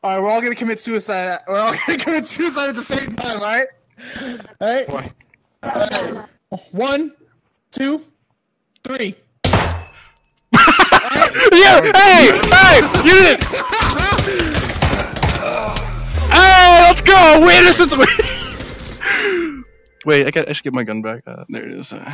All right, we're all gonna commit suicide. We're all gonna commit suicide at the same time. All right. All right. Boy. All right. One, two, three. Yeah, hey, hey, you did it! Hey, let's go! Wait, this is. Wait, I, got, I should get my gun back. Uh, there it is. Uh,